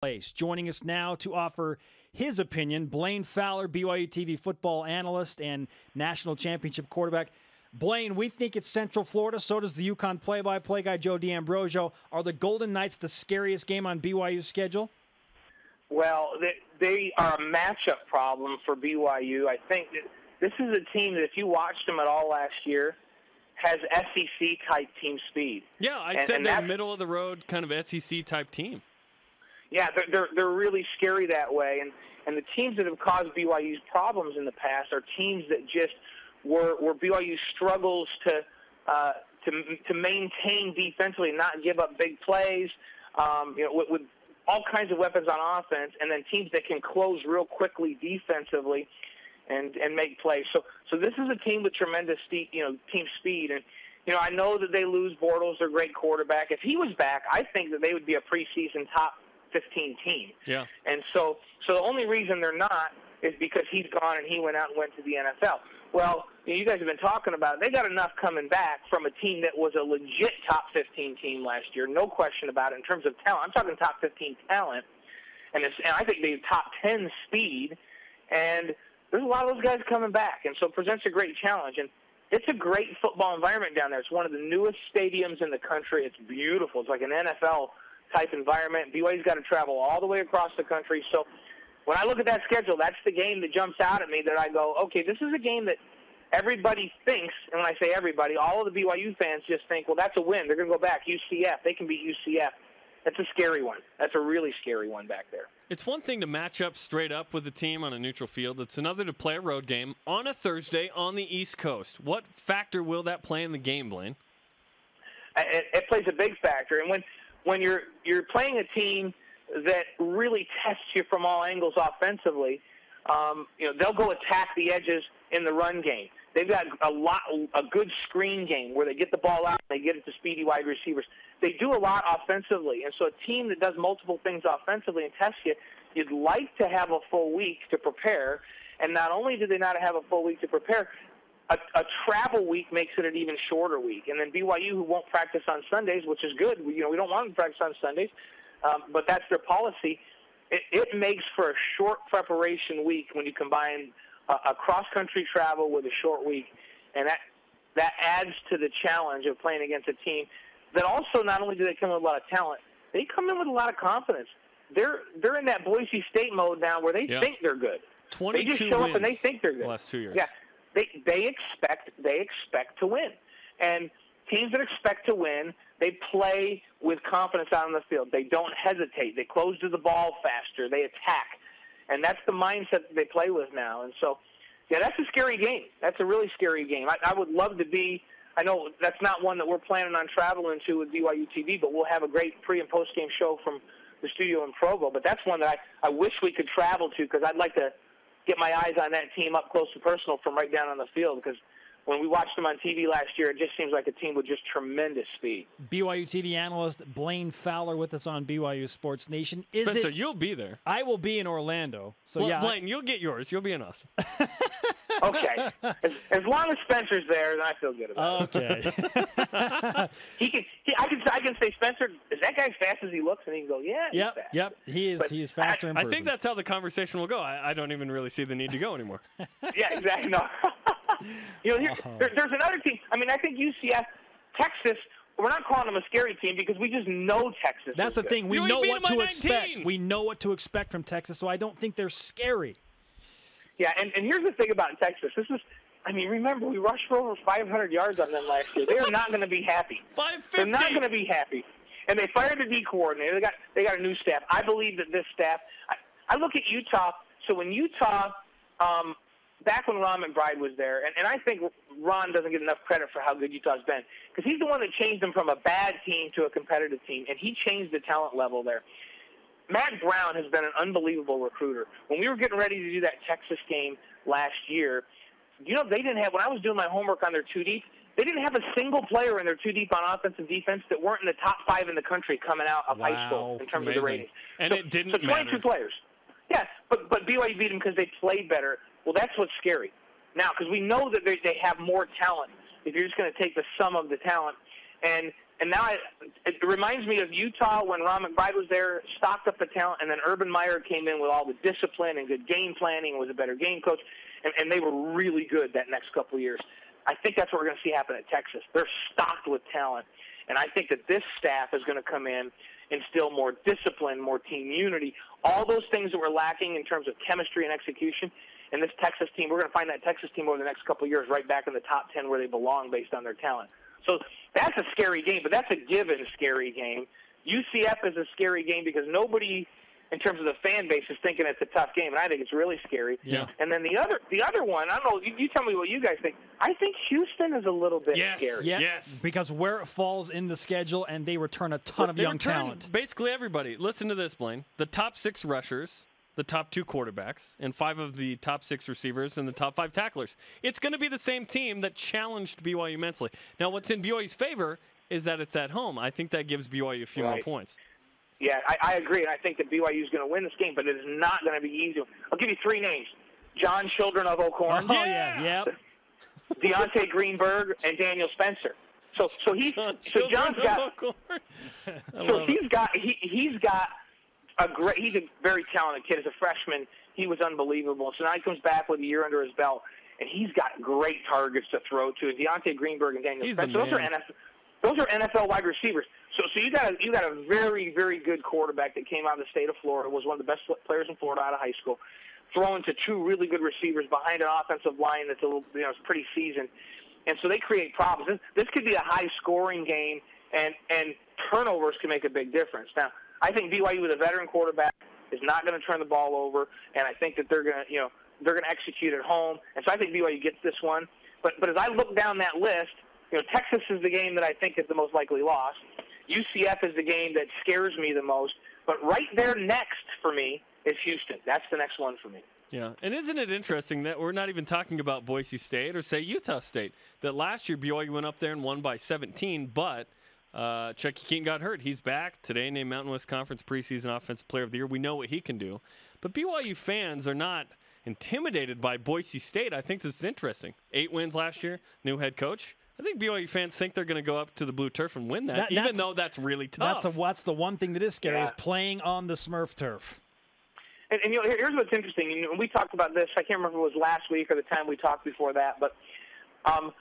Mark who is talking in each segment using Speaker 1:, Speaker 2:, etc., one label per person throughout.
Speaker 1: place. Joining us now to offer his opinion, Blaine Fowler, BYU TV football analyst and national championship quarterback. Blaine, we think it's Central Florida. So does the UConn play-by-play guy Joe D'Ambrosio. Are the Golden Knights the scariest game on BYU's schedule?
Speaker 2: Well, they, they are a matchup problem for BYU. I think this is a team that, if you watched them at all last year, has SEC type team speed.
Speaker 3: Yeah, I
Speaker 2: and,
Speaker 3: said
Speaker 2: and
Speaker 3: they're middle of the road kind of SEC type team.
Speaker 2: Yeah, they're, they're they're really scary that way, and and the teams that have caused BYU's problems in the past are teams that just were where BYU struggles to uh, to to maintain defensively, not give up big plays. Um, you know, with, with all kinds of weapons on offense, and then teams that can close real quickly defensively and and make plays. So so this is a team with tremendous steep, you know team speed and. You know, I know that they lose Bortles, their great quarterback. If he was back, I think that they would be a preseason top 15 team.
Speaker 3: Yeah.
Speaker 2: And so, so the only reason they're not is because he's gone and he went out and went to the NFL. Well, you guys have been talking about it. they got enough coming back from a team that was a legit top 15 team last year, no question about it. In terms of talent, I'm talking top 15 talent, and, it's, and I think they top 10 speed, and there's a lot of those guys coming back, and so it presents a great challenge. And it's a great football environment down there. It's one of the newest stadiums in the country. It's beautiful. It's like an NFL type environment. BYU's got to travel all the way across the country. So when I look at that schedule, that's the game that jumps out at me that I go, okay, this is a game that everybody thinks, and when I say everybody, all of the BYU fans just think, well, that's a win. They're going to go back. UCF. They can beat UCF. That's a scary one. That's a really scary one back there.
Speaker 3: It's one thing to match up straight up with a team on a neutral field. It's another to play a road game on a Thursday on the East Coast. What factor will that play in the game, Blaine?
Speaker 2: It, it plays a big factor. And when when you're you're playing a team that really tests you from all angles offensively, um, you know they'll go attack the edges in the run game. They've got a lot, a good screen game where they get the ball out, and they get it to speedy wide receivers. They do a lot offensively, and so a team that does multiple things offensively and tests you, you'd like to have a full week to prepare. And not only do they not have a full week to prepare, a, a travel week makes it an even shorter week. And then BYU, who won't practice on Sundays, which is good. We, you know, we don't want them to practice on Sundays, um, but that's their policy. It, it makes for a short preparation week when you combine a, a cross-country travel with a short week, and that that adds to the challenge of playing against a team that also not only do they come with a lot of talent, they come in with a lot of confidence. They're they're in that Boise State mode now where they
Speaker 3: Yeah.
Speaker 2: think they're good. Twenty-two They just show up and they think they're good.
Speaker 3: The last two years.
Speaker 2: Yeah, they they expect they expect to win, and teams that expect to win, they play with confidence out on the field. They don't hesitate. They close to the ball faster. They attack, and that's the mindset that they play with now. And so, yeah, that's a scary game. That's a really scary game. I, I would love to be. I know that's not one that we're planning on traveling to with BYU TV, but we'll have a great pre and post game show from the studio in Provo. But that's one that I, I wish we could travel to because I'd like to get my eyes on that team up close and personal from right down on the field because when we watched them on TV last year, it just seems like a team with just tremendous speed.
Speaker 1: BYU TV analyst Blaine Fowler with us on BYU Sports Nation. Is
Speaker 3: Spencer,
Speaker 1: it?
Speaker 3: you'll be there.
Speaker 1: I will be in Orlando. So
Speaker 3: Bla-
Speaker 1: yeah,
Speaker 3: Blaine, you'll get yours. You'll be in us.
Speaker 2: Okay, as, as long as Spencer's there, then I feel good about
Speaker 1: Okay.
Speaker 2: it. He can, he, I can, I can say, Spencer, is that guy as fast as he looks? And he can go, yeah, he's
Speaker 1: yep.
Speaker 2: fast.
Speaker 1: Yep. He is.
Speaker 2: But
Speaker 1: he is faster in
Speaker 3: I think that's how the conversation will go. I, I don't even really see the need to go anymore.
Speaker 2: Yeah, exactly. No. You know, here,
Speaker 1: Oh.
Speaker 2: there, there's another team. I mean, I think UCF, Texas. We're not calling them a scary team because we just know Texas.
Speaker 1: That's
Speaker 2: is
Speaker 1: the
Speaker 2: good.
Speaker 1: thing. We
Speaker 3: You
Speaker 1: know what to
Speaker 3: by
Speaker 1: expect. We know what to expect from Texas, so I don't think they're scary.
Speaker 2: Yeah, and, and here's the thing about Texas. This is, I mean, remember we rushed for over 500 yards on them last year. They are not going to be happy.
Speaker 3: Five
Speaker 2: They're not going to be happy. And they fired the D coordinator. They got they got a new staff. I believe that this staff. I, I look at Utah. So when Utah, um, back when Ron McBride was there, and, and I think Ron doesn't get enough credit for how good Utah's been because he's the one that changed them from a bad team to a competitive team, and he changed the talent level there. Mack Brown has been an unbelievable recruiter. When we were getting ready to do that Texas game last year, you know they didn't have. When I was doing my homework on their two deep, they didn't have a single player in their two deep on offense and defense that weren't in the top five in the country coming out of high school in terms
Speaker 3: amazing.
Speaker 2: of the ratings.
Speaker 3: And
Speaker 2: so,
Speaker 3: it didn't
Speaker 2: so 22
Speaker 3: matter.
Speaker 2: players. Yes, but but BYU beat them because they played better. Well, that's what's scary now because we know that they have more talent. If you're just going to take the sum of the talent, and and now it, it reminds me of Utah when Ron McBride was there, stocked up the talent, and then Urban Meyer came in with all the discipline and good game planning and was a better game coach, and, and they were really good that next couple of years. I think that's what we're going to see happen at Texas. They're stocked with talent, and I think that this staff is going to come in, and instill more discipline, more team unity, all those things that were lacking in terms of chemistry and execution. And this Texas team, we're going to find that Texas team over the next couple of years right back in the top 10 where they belong based on their talent. So that's a scary game, but that's a given scary game. UCF is a scary game because nobody, in terms of the fan base, is thinking it's a tough game, and I think it's really scary.
Speaker 3: Yeah.
Speaker 2: And then the other, the other one, I don't know. You, you tell me what you guys think. I think Houston is a little bit
Speaker 3: Yes.
Speaker 2: scary.
Speaker 1: Yeah,
Speaker 3: Yes.
Speaker 1: because where it falls in the schedule, and they return a ton of young talent.
Speaker 3: Basically everybody. Listen to this, Blaine. The top six rushers, the top two quarterbacks, and five of the top six receivers and the top five tacklers. It's going to be the same team that challenged BYU immensely. Now, what's in BYU's favor is that it's at home. I think that gives BYU a few more points.
Speaker 2: Yeah, I, I agree, and I think that BYU is going to win this game, but it is not going to be easy. I'll give you three names: John Children of O'Korn,
Speaker 1: Oh yeah,
Speaker 3: Yeah.
Speaker 1: yep.
Speaker 2: Deontay Greenberry, and Daniel Spencer. So, so he's so
Speaker 3: Children
Speaker 2: John's
Speaker 3: of
Speaker 2: got so he's got he he's got a great he's a very talented kid as a freshman he was unbelievable so now he comes back with a year under his belt and he's got great targets to throw to Deontay Greenberry and Daniel
Speaker 3: He's
Speaker 2: Spencer those are. NFL those are NFL wide receivers so so you got a, you got a very very good quarterback that came out of the state of Florida was one of the best players in Florida out of high school throwing to two really good receivers behind an offensive line that's a little you know it's pretty seasoned and so they create problems. This, this could be a high-scoring game, and and turnovers can make a big difference. Now, I think BYU with a veteran quarterback is not going to turn the ball over, and I think that they're going to you know they're going to execute at home, and so I think BYU gets this one. But but as I look down that list, you know Texas is the game that I think is the most likely loss. UCF is the game that scares me the most. But right there next for me is Houston. That's the next one for me.
Speaker 3: Yeah, and isn't it interesting that we're not even talking about Boise State or say Utah State? That last year BYU went up there and won by 17, but uh, Chuckie Keeton got hurt. He's back today, named Mountain West Conference preseason Offensive Player of the Year. We know what he can do, but BYU fans are not intimidated by Boise State. I think this is interesting. Eight wins last year, new head coach. I think BYU fans think they're going to go up to the blue turf and win that,
Speaker 1: That-
Speaker 3: even though that's really tough.
Speaker 1: That's a, that's the one thing that is scary is playing on the Smurf turf.
Speaker 2: And, and you know, here's what's interesting. You know, we talked about this. I can't remember if it was last week or the time we talked before that, but um,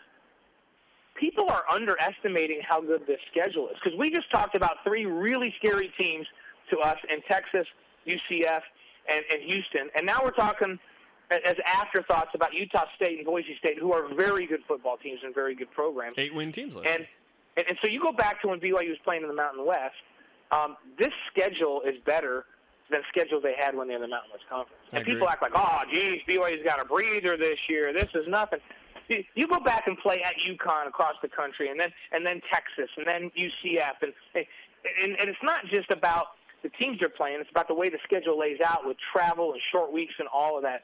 Speaker 2: people are underestimating how good this schedule is because we just talked about three really scary teams to us in Texas, UCF, and, and Houston, and now we're talking as afterthoughts about Utah State and Boise State, who are very good football teams and very good programs.
Speaker 3: Eight win teams last
Speaker 2: And, and and so you go back to when BYU was playing in the Mountain West. Um, this schedule is better than schedules they had when they were in the Mountain West Conference. And people act like, oh, geez, BYU's got a breather this year. This is nothing. You- go back and play at UConn across the country, and then and then Texas, and then UCF, and and, and it's not just about the teams you're playing. It's about the way the schedule lays out with travel and short weeks and all of that.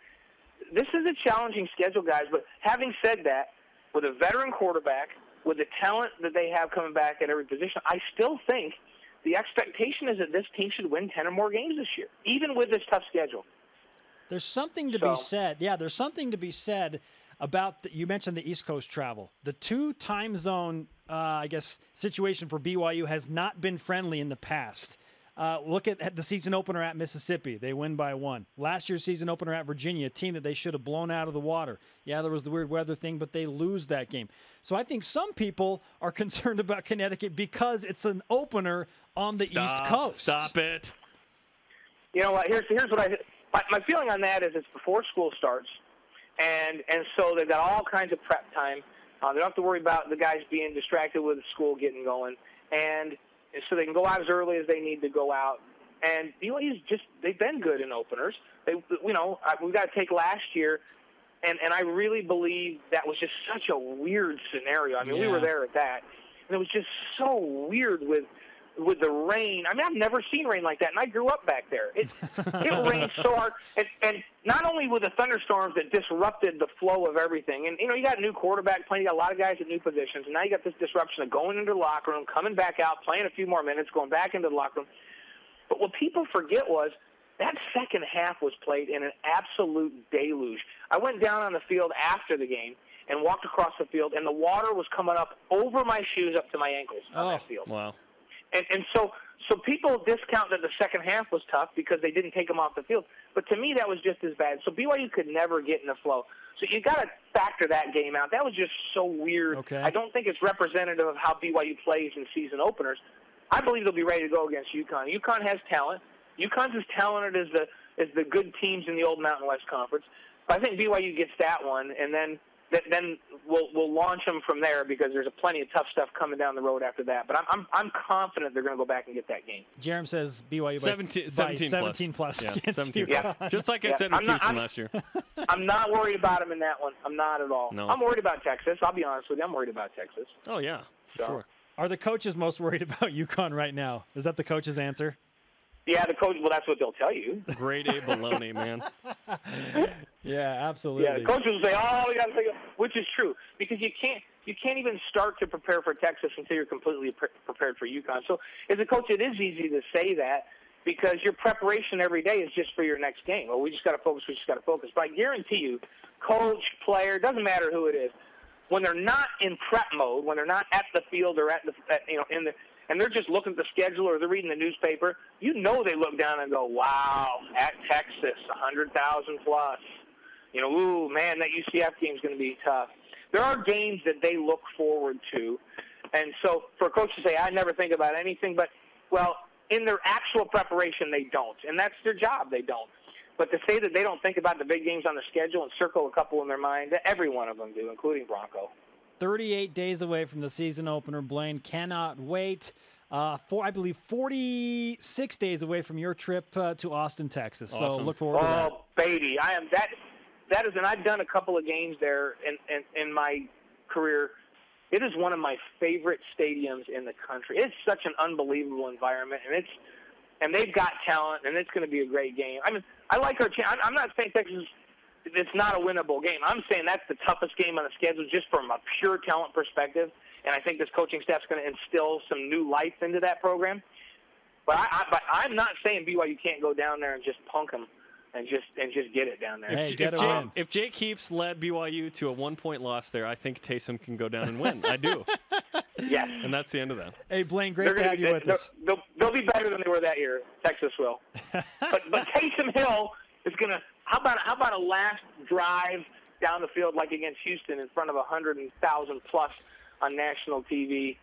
Speaker 2: This is a challenging schedule, guys. But having said that, with a veteran quarterback, with the talent that they have coming back at every position, I still think the expectation is that this team should win 10 or more games this year, even with this tough schedule.
Speaker 1: There's something to
Speaker 2: So-
Speaker 1: be said. Yeah, there's something to be said about the, you mentioned the East Coast travel. The two time zone, uh, I guess, situation for BYU has not been friendly in the past. Uh, look at, at the season opener at Mississippi. They win by one. Last year's season opener at Virginia, a team that they should have blown out of the water. Yeah, there was the weird weather thing, but they lose that game. So I think some people are concerned about Connecticut because it's an opener on the East Coast.
Speaker 3: Stop it.
Speaker 2: You know what? Here's here's what I my, my feeling on that is it's before school starts, and and so they've got all kinds of prep time. Uh, they don't have to worry about the guys being distracted with school getting going, and so they can go out as early as they need to go out. And BYU's just they've been good in openers. They you know I- we got to take last year. And, and I really believe that was just such a weird scenario. I mean, we were there at that, and it was just so weird with with the rain. I mean, I've never seen rain like that, and I grew up back there. It it rained so hard, and, and not only with the thunderstorms that disrupted the flow of everything. And you know, you got a new quarterback playing, you got a lot of guys at new positions, and now you got this disruption of going into the locker room, coming back out, playing a few more minutes, going back into the locker room. But what people forget was that second half was played in an absolute deluge. I went down on the field after the game, and walked across the field, and the water was coming up over my shoes up to my ankles on
Speaker 1: Oh.
Speaker 2: that field.
Speaker 3: Wow.
Speaker 2: And and so so people discount that the second half was tough because they didn't take them off the field. But to me, that was just as bad. So BYU could never get in the flow. So you got to factor that game out. That was just so weird.
Speaker 1: Okay.
Speaker 2: I don't think it's representative of how BYU plays in season openers. I believe they'll be ready to go against UConn. UConn has talent. UConn's as talented as the as the good teams in the old Mountain West Conference. But I think BYU gets that one, and then th- then we'll we'll launch them from there because there's a plenty of tough stuff coming down the road after that. But I'm I'm, I'm confident they're going to go back and get that game.
Speaker 1: Jerem says BYU by
Speaker 3: 17,
Speaker 1: by
Speaker 3: 17 plus.
Speaker 1: 17 plus.
Speaker 3: Yeah, 17
Speaker 1: UConn.
Speaker 3: plus. Just like I said with
Speaker 2: I'm not-
Speaker 3: Houston
Speaker 2: I'm-
Speaker 3: last year.
Speaker 2: I'm not worried about them in that one. I'm not at all.
Speaker 3: No.
Speaker 2: I'm worried about Texas. I'll be honest with you. I'm worried about Texas.
Speaker 3: Oh, yeah,
Speaker 2: So-
Speaker 3: sure.
Speaker 1: Are the coaches most worried about UConn right now? Is that the coach's answer?
Speaker 2: Yeah, the coach. Well, that's what they'll tell you.
Speaker 3: Grade A baloney, man.
Speaker 1: Yeah, absolutely.
Speaker 2: Yeah, the coaches will say, "Oh, we got to which is true because you can't you can't even start to prepare for Texas until you're completely pre- prepared for UConn. So, as a coach, it is easy to say that because your preparation every day is just for your next game. Well, we just got to focus. We just got to focus. But I guarantee you, coach, player, doesn't matter who it is, when they're not in prep mode, when they're not at the field or at the at, you know in the and they're just looking at the schedule or they're reading the newspaper, you know they look down and go, "Wow, at Texas, a hundred thousand plus." You know, ooh, man, that UCF game's going to be tough. There are games that they look forward to, and so for a coach to say, "I never think about anything," but well, in their actual preparation, they don't, and that's their job. They don't. But to say that they don't think about the big games on the schedule and circle a couple in their mind, every one of them do, including Bronco.
Speaker 1: 38 days away from the season opener. Blaine cannot wait. Uh, for I believe 46 days away from your trip uh, to Austin, Texas. So look forward to that.
Speaker 2: Oh, baby, I am that. That is, and I've done a couple of games there in, in in my career. It is one of my favorite stadiums in the country. It's such an unbelievable environment, and it's and they've got talent, and it's going to be a great game. I mean, I like our. Ch- I'm I'm not saying Texas. It's not a winnable game. I'm saying that's the toughest game on the schedule, just from a pure talent perspective. And I think this coaching staff's going to instill some new life into that program. But I, I but I'm not saying BYU can't go down there and just punk them and just and just get it down there.
Speaker 1: Hey,
Speaker 3: If,
Speaker 1: get
Speaker 3: if,
Speaker 1: a
Speaker 3: Jake,
Speaker 1: win.
Speaker 3: if Jake Heaps led BYU to a one point loss there, I think Taysom can go down and win. I do.
Speaker 2: Yes.
Speaker 3: And that's the end of that.
Speaker 1: Hey, Blaine, great
Speaker 2: they're
Speaker 1: to have
Speaker 2: be,
Speaker 1: you with
Speaker 2: they're,
Speaker 1: us.
Speaker 2: they'll, they'll be better than they were that year. Texas will. but but Taysom Hill is gonna. How about how about a last drive down the field like against Houston in front of a hundred thousand plus on national TV?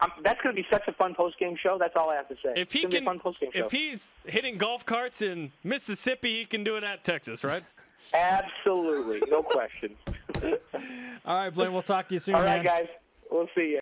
Speaker 2: Um, that's going to be such a fun post game show. That's all I have to say.
Speaker 3: If he
Speaker 2: gonna
Speaker 3: can,
Speaker 2: be a fun post game show.
Speaker 3: if he's hitting golf carts in Mississippi, he can do it at Texas, right?
Speaker 2: Absolutely, no question.
Speaker 1: All right, Blaine, we'll talk to you soon,
Speaker 2: All right, man. guys. We'll see you.